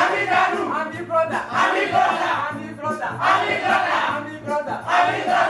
Ami brother, ami brother, ami brother, ami brother, ami brother.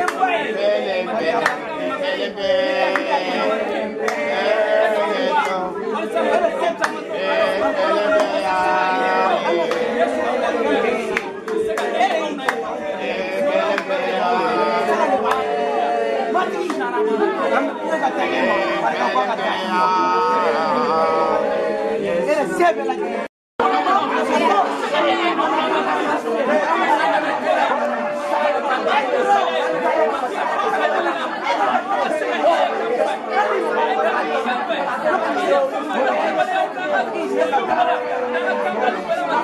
Amen. Amen. Amen.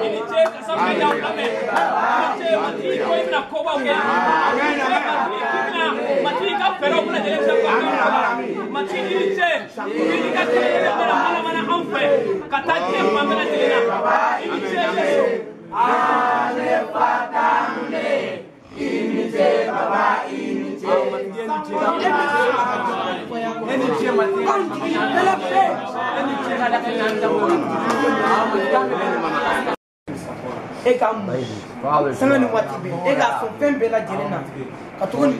nilicheka sababu amen e ka mun sanga ni waati bɛɛ e k'a sɔn fɛn bɛɛ lajɛlen na. Ka tugu ni